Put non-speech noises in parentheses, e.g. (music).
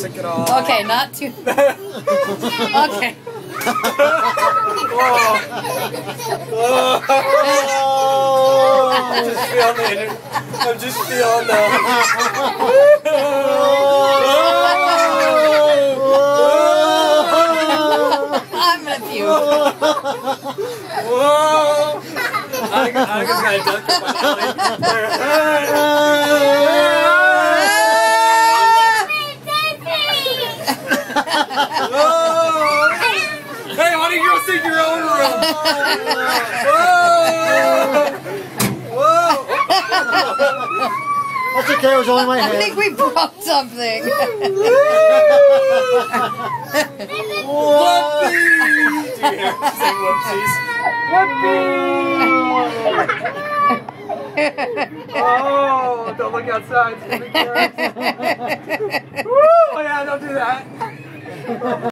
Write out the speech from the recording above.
Sick it all. Okay, not too. (laughs) okay. Oh, I'm just feeling it. I'm just feeling (laughs) I'm with you. Whoa! I think I it's gonna dunk Whoa! Why don't you go sing your own room? Whoa! Whoa! That's okay, it was only my I think we broke something. Whoopsie! Do you hear her say whoopsies? Oh, don't look outside. It's gonna be. (laughs) Woo! Oh yeah, don't do that.